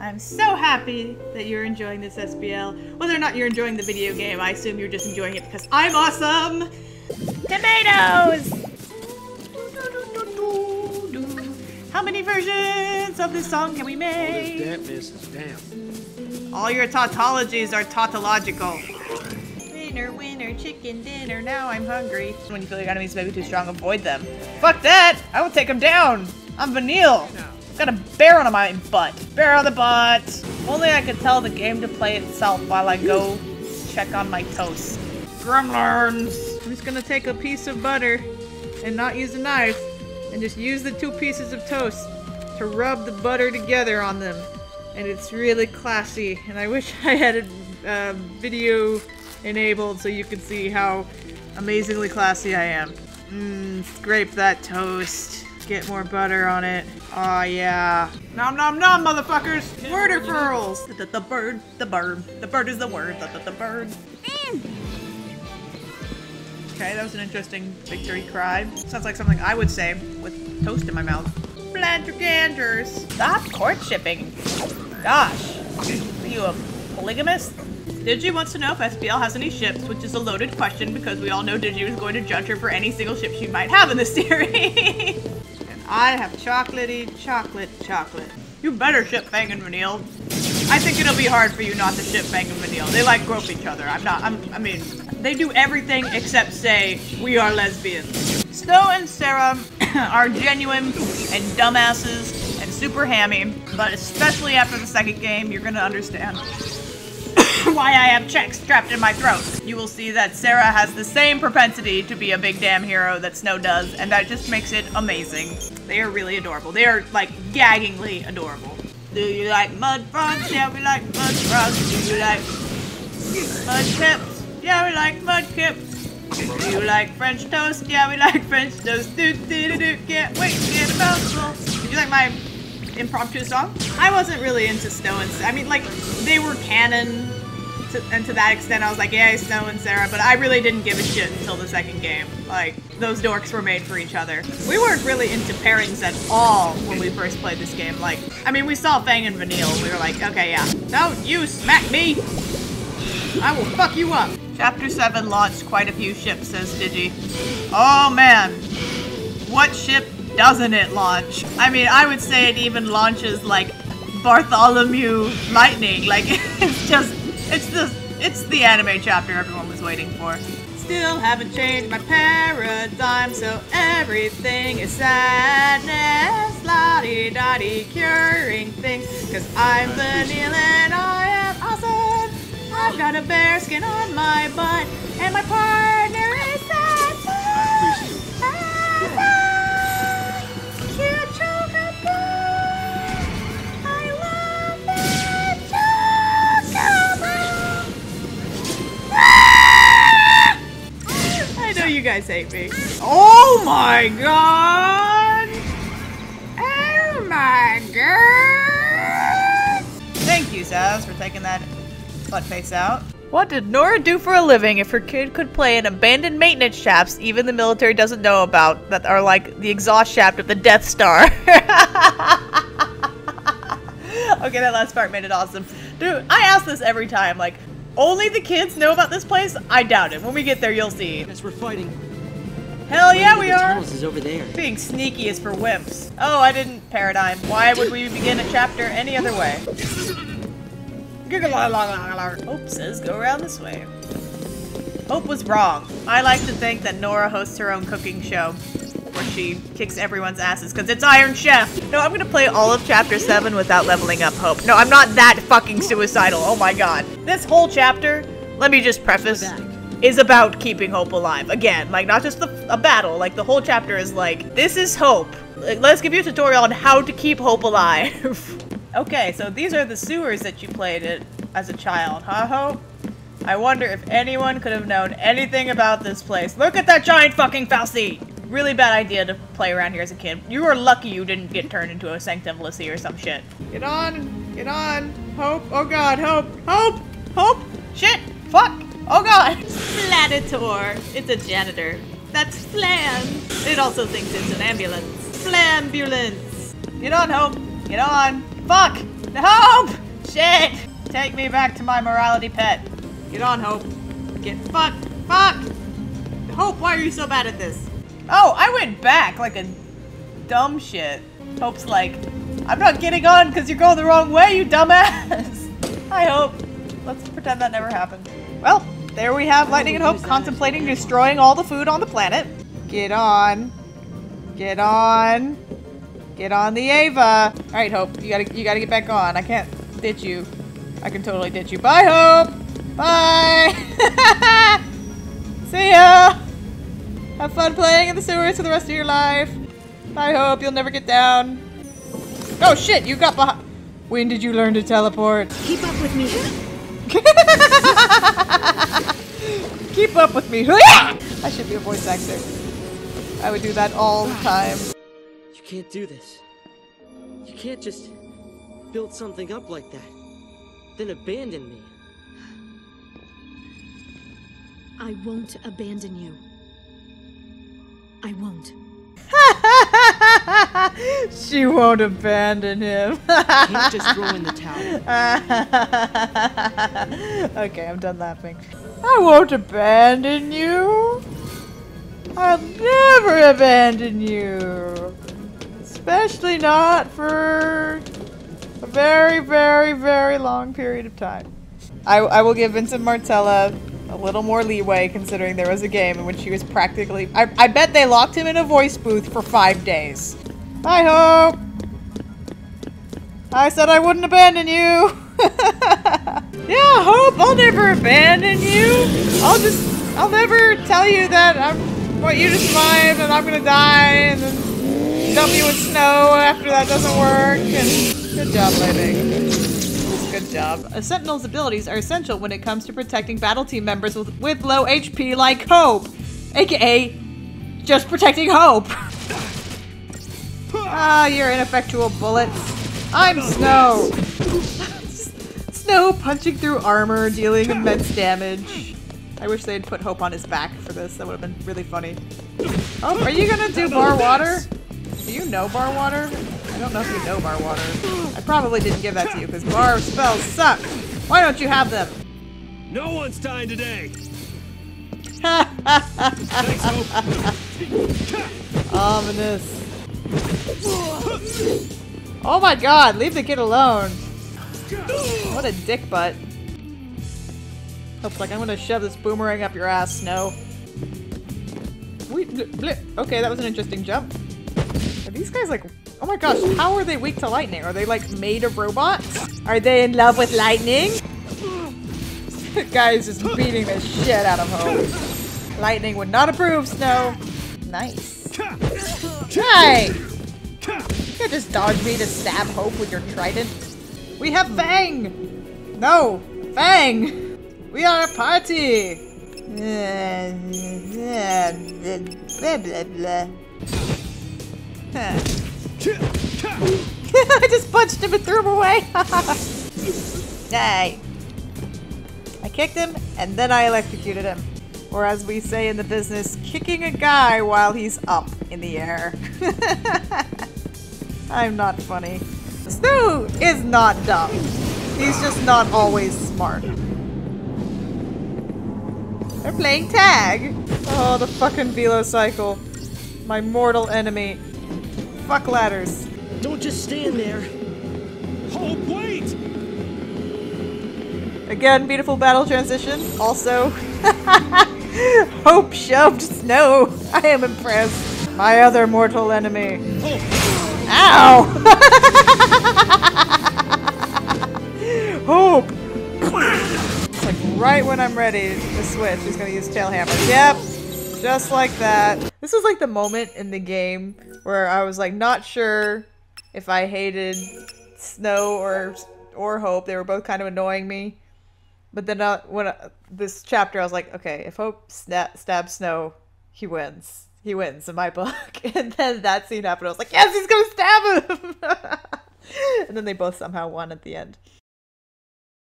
I'm so happy that you're enjoying this SBL. Whether or not you're enjoying the video game, I assume you're just enjoying it because I'm awesome! Tomatoes! How many versions of this song can we make? Damn, Mrs. Damn. All your tautologies are tautological. Winner, winner, chicken dinner, now I'm hungry. When you feel your enemies may be too strong, avoid them. Fuck that! I will take them down! I'm Vanille! Got a bear on my butt. Bear on the butt! Only I could tell the game to play itself while I go check on my toast. Gremlins! I'm just gonna take a piece of butter and not use a knife and just use the two pieces of toast to rub the butter together on them. And it's really classy. And I wish I had a uh, video enabled so you could see how amazingly classy I am. Mmm, scrape that toast. Get more butter on it. Aw, oh, yeah. Nom nom nom, motherfuckers! Word pearls! The, the, the, bird, the bird. The bird is the word. The, the, the bird. Okay, that was an interesting victory cry. Sounds like something I would say with toast in my mouth. Flanderganders. Stop courtshipping. Gosh. Are you a polygamist? Digi wants to know if SBL has any ships, which is a loaded question because we all know Digi is going to judge her for any single ship she might have in this series. I have chocolatey chocolate chocolate. You better ship Fang and Vanille. I think it'll be hard for you not to ship Fang and Vanille. They like grope each other. I'm not, I'm, I mean, they do everything except say, we are lesbians. Snow and Serah are genuine and dumbasses and super hammy, but especially after the second game, you're gonna understand why I have checks trapped in my throat. You will see that Serah has the same propensity to be a big damn hero that Snow does, and that just makes it amazing. They are really adorable. They are, like, gaggingly adorable. Do you like mud frogs? Yeah, we like mud frogs. Do you like mud chips? Yeah, we like mud chips. Do you like French toast? Yeah, we like French toast. Do do do do. Can't wait to get a mouthful. Did you like my impromptu song? I wasn't really into Snow and I mean, like, they were canon, to, and to that extent, I was like, yeah, Snow and Serah, but I really didn't give a shit until the second game. Like, those dorks were made for each other. We weren't really into pairings at all when we first played this game. Like, I mean, we saw Fang and Vanille, we were like, okay, yeah. No, you smack me! I will fuck you up! Chapter 7 launched quite a few ships, says Digi. Oh man, what ship doesn't it launch? I mean, I would say it even launches like Bartholomew Lightning. Like, it's just, it's just, it's the anime chapter everyone was waiting for. Still haven't changed my paradigm, so everything is sadness. La-di-da-di, curing things, cause I'm vanilla and I am awesome. I've got a bear skin on my butt, and my partner you guys hate me. Oh my god! Oh my god! Thank you, Zaz, for taking that butt face out. What did Nora do for a living if her kid could play in abandoned maintenance shafts even the military doesn't know about that are like the exhaust shaft of the Death Star? okay, that last part made it awesome. Dude, I ask this every time, like, only the kids know about this place? I doubt it. When we get there, you'll see. Yes, we're fighting. Hell yeah, we are! is over there. Being sneaky is for wimps. Oh, I didn't paradigm. Why would we begin a chapter any other way? Hope says go around this way. Hope was wrong. I like to think that Nora hosts her own cooking show where she kicks everyone's asses because it's Iron Chef. No, I'm gonna play all of chapter 7 without leveling up Hope. No, I'm not that fucking suicidal. Oh my god. This whole chapter, let me just preface, is about keeping Hope alive. Again, like not just the, a battle, like the whole chapter is like, this is Hope. Let's give you a tutorial on how to keep Hope alive. Okay, so these are the sewers that you played it as a child, huh, Hope? I wonder if anyone could have known anything about this place. Look at that giant fucking Falsey! Really bad idea to play around here as a kid. You were lucky you didn't get turned into a Sanctum Lassie or some shit. Get on! Get on! Hope! Oh god, Hope! Hope! Hope! Shit! Fuck! Oh god! Splatator! It's a janitor. That's Flam! It also thinks it's an ambulance. Flambulance! Get on, Hope! Get on! Fuck! Hope! Shit! Take me back to my morality pet. Get on, Hope. Get fucked. Fuck! Hope, why are you so bad at this? Oh, I went back like a dumb shit. Hope's like, I'm not getting on because you're going the wrong way, you dumbass. I hope. Let's pretend that never happened. Well, there we have Lightning and Hope contemplating destroying all the food on the planet. Get on. Get on. Get on the Ava. All right, Hope, you gotta you gotta get back on. I can't ditch you. I can totally ditch you. Bye, Hope. Bye. See ya. Have fun playing in the sewers for the rest of your life. I hope you'll never get down. Oh shit, you got behind. When did you learn to teleport? Keep up with me. Keep up with me. I should be a voice actor. I would do that all the time. You can't do this. You can't just build something up like that, then abandon me. I won't abandon you. I won't. she won't abandon him. Can't just throw in the towel. okay, I'm done laughing. I won't abandon you. I'll never abandon you. Especially not for a very, very, very long period of time. I, I will give Vincent Martella a little more leeway considering there was a game in which he was practically- I, I bet they locked him in a voice booth for five days. I hope! I said I wouldn't abandon you! yeah, Hope, I'll never abandon you! I'll just- I'll never tell you that I want you to survive and I'm gonna die and then dump you with snow after that doesn't work and- Good job, Lightning. Job. A Sentinel's abilities are essential when it comes to protecting battle team members with, with low HP like Hope, aka just protecting Hope. ah, you're ineffectual bullets. I'm Snow. Snow punching through armor, dealing immense damage. I wish they'd put Hope on his back for this. That would have been really funny. Oh, are you gonna do bar water? Do you know bar water? I don't know if you know bar water. I probably didn't give that to you because bar spells suck. Why don't you have them? No one's dying today. Ominous. Oh my god, leave the kid alone. What a dick butt. Looks like I'm gonna shove this boomerang up your ass, Snow. We, okay, that was an interesting jump. Are these guys like Oh my gosh, how are they weak to lightning? Are they like made of robots? Are they in love with lightning? the guy is just beating the shit out of Hope. Lightning would not approve, Snow. Nice. Hey! You can't just dodge me to stab Hope with your trident. We have Fang! No! Fang! We are a party! blah blah blah. Huh. I just punched him and threw him away. Nay. I kicked him and then I electrocuted him. Or as we say in the business, kicking a guy while he's up in the air. I'm not funny. Stu is not dumb. He's just not always smart. They're playing tag. Oh, the fucking Velocycle. My mortal enemy. Fuck ladders. Don't just stand there. Hope, wait! Again, beautiful battle transition. Also, Hope shoved snow. I am impressed. My other mortal enemy. Oh. Ow! Hope! It's like right when I'm ready to switch, he's gonna use tail hammer. Yep, just like that. This was like the moment in the game where I was like not sure if I hated Snow or or Hope. They were both kind of annoying me. But then uh, when uh, this chapter, I was like, okay, if Hope sna- stabs Snow, he wins. He wins in my book. And then that scene happened. I was like, yes, he's gonna stab him. and then they both somehow won at the end.